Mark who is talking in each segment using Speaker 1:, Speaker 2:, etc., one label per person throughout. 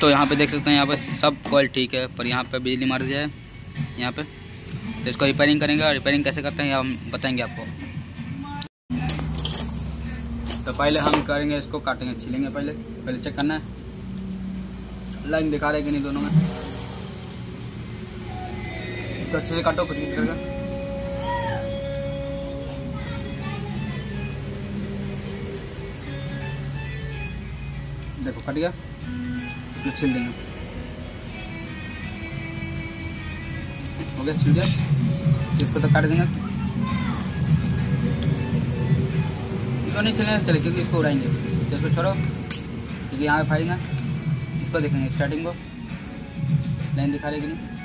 Speaker 1: तो यहाँ पे देख सकते हैं, यहाँ पे सब कॉल ठीक है, पर यहाँ पे बिजली मार दिया है, यहाँ पे। तो इसको रिपेयरिंग करेंगे और रिपेयरिंग कैसे करते हैं हम बताएँगे आपको। तो पहले हम करेंगे इसको काटेंगे, छिलेंगे पहले पहले चेक करना है। लाइन दिखा रहे कि नहीं दोनों में? तो अच्छे से काटो कुछ कुछ करके देखो, कट गया। फिर छिल देंगे हो गया, छिल गया इसको तो काट देंगे। इसको नहीं छिलने चले क्योंकि इसको उड़ाएँगे। तो इसको छोड़ो। क्योंकि यहाँ पे फ़ाइल इसको देखेंगे स्टार्टिंग को। लाइन दिखा रहे कि नहीं?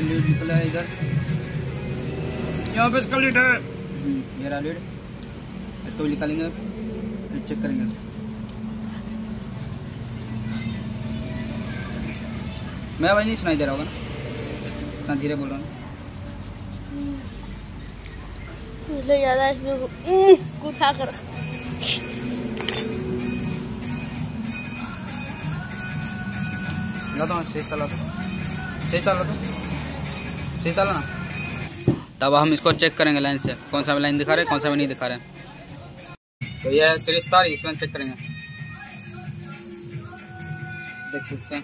Speaker 1: इसका लीड निकला है इधर।
Speaker 2: यहाँ पे इसका लीड है।
Speaker 1: ये रहा लीड इसको भी निकालेंगे फिर चेक करेंगे इसको। मैं वही नहीं सुनाई दे रहा होगा ना। इतना धीरे बोल रहा हूँ।
Speaker 3: ज़्यादा इसमें उठा कर।
Speaker 1: ला दो सही तला सही तला दो। सही तला ना? तब हम इसको चेक करेंगे लाइन से। कौन सा लाइन दिखा रहे हैं कौन सा नहीं दिखा रहे। हैं तो ये है सीरीज़ तार इसमें चेक करेंगे। देख सकते हैं।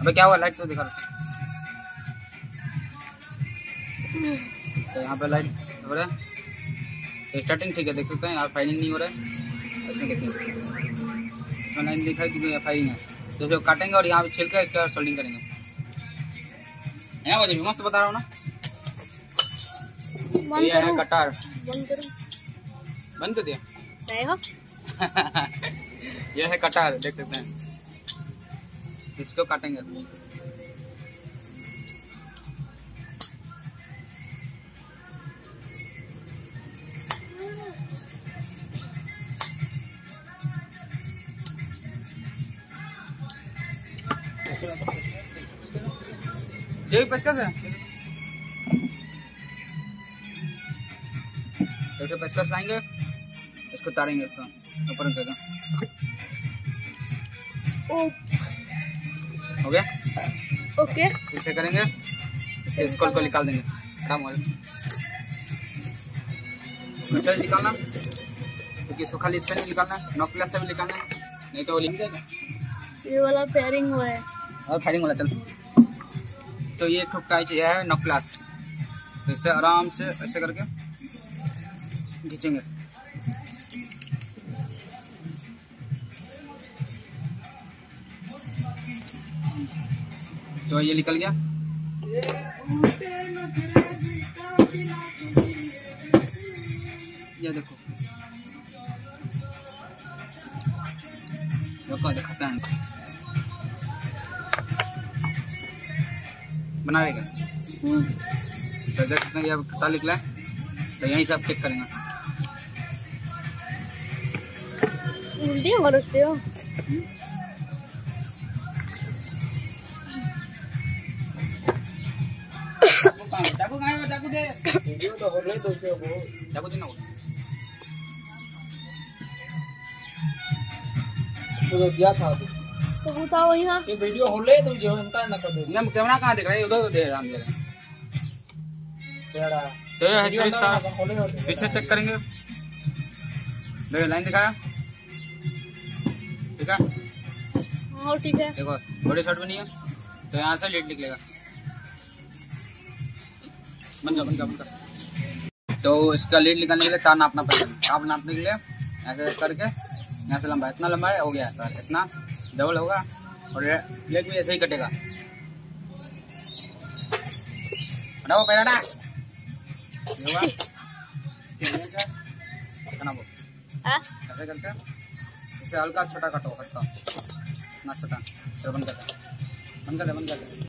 Speaker 1: अबे क्या हुआ लाइट तो दिखा रहा। तो यहाँ पे लाइट हो रहा है। स्टार्टिंग ठीक है, देख सकते हैं, यहाँ फाइलिंग नहीं हो रहा है। ऐसे देखिए इसमें लाइन दिखा कि फाइलिंग है। तो काटेंगे और यहाँ पे छिल के इसका सोल्डिंग करेंगे। यहाँ वो भी मस्त बता रहा हूँ ना? ये है कटार।
Speaker 3: बंद कर।
Speaker 1: दिया?
Speaker 3: नहीं हो।
Speaker 1: यह है कटार देख सकते हैं। इसको काटेंगे। ये पेचकस है? एक पेचकस लाएँगे इसको तारेंगे इसको ऊपर जगह हो गया?
Speaker 3: ओके।
Speaker 1: पीछे करेंगे इसके स्कॉल को निकाल देंगे। काम हो पीछे निकालना। क्योंकि इसको खाली इससे नहीं निकालना नॉक प्लस से भी निकालना नहीं तो वो लिख जाएगा
Speaker 3: ये वाला पेयरिंग हुआ है।
Speaker 1: और फायरिंग वाला चल। तो ये ठुक का चाहिए है नॉक प्लस तो इससे आराम से ऐसे करके खींचेंगे। तो ये निकल गया। ये देखो। देखो, दिखाता है बना देगा। तो देख सकते हैं ये अब निकला है तो यहीं से आप चेक करेंगे।
Speaker 3: उल्टी मारते
Speaker 1: चाकू कहाँ है चाकू दे
Speaker 2: वीडियो तो हो रही तो क्या वो?
Speaker 1: चाकू दे। ना वो।
Speaker 2: वो। तो क्या था अभी?
Speaker 3: तो बताओ यहाँ
Speaker 2: ये वीडियो हो रही तो जो हमका ना कर दे।
Speaker 1: हम कैमरा कहाँ दिख रहा है? उधर दे हम दे रहे हैं
Speaker 2: तेरा
Speaker 1: तो ये है था। पीछे चेक करेंगे। देखो लाइन दिखाया? ठीक है
Speaker 3: हाँ ठीक है।
Speaker 1: देखो बड़ी शर्ट बनी है। तो यहाँ से लीड निकलेगा। बंद कर बंद कर बंद कर। तो इसका लीड निकालने के लिए तार नापना पड़ेगा। तार नापने के लिए ऐसे करके यहाँ से लंबा इतना लंबा है हो गया तार इतना। डबल होगा और लेग भी ऐसे ही कटेगा। हटाओ पहले हटा।
Speaker 3: हाँ?
Speaker 1: ऐसे करके इसे हल्का छोटा कटो हल्का। ना छोटा। फिर बंद कर बंद कर दे बंद कर दे।